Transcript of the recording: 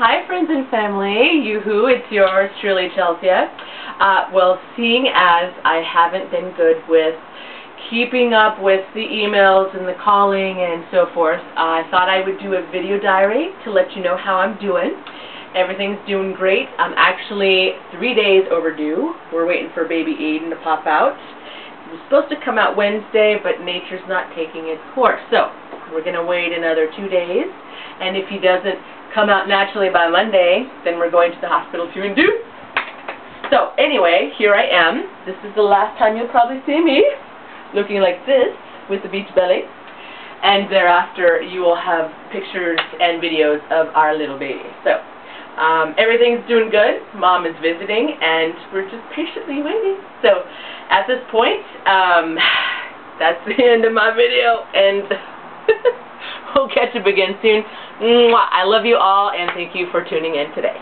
Hi friends and family, yoo-hoo, it's yours truly Chelsea. Uh, well, seeing as I haven't been good with keeping up with the emails and the calling and so forth, I thought I would do a video diary to let you know how I'm doing. Everything's doing great. I'm actually three days overdue. We're waiting for baby Ayden to pop out. It was supposed to come out Wednesday, but nature's not taking its course. So, we're going to wait another two days. And if he doesn't come out naturally by Monday, then we're going to the hospital to induce. So anyway, here I am. This is the last time you'll probably see me looking like this with the beach belly. And thereafter, you will have pictures and videos of our little baby. So, um, everything's doing good. Mom is visiting, and we're just patiently waiting. So, at this point, um, that's the end of my video, and we'll catch up again soon. I love you all, and thank you for tuning in today.